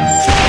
Música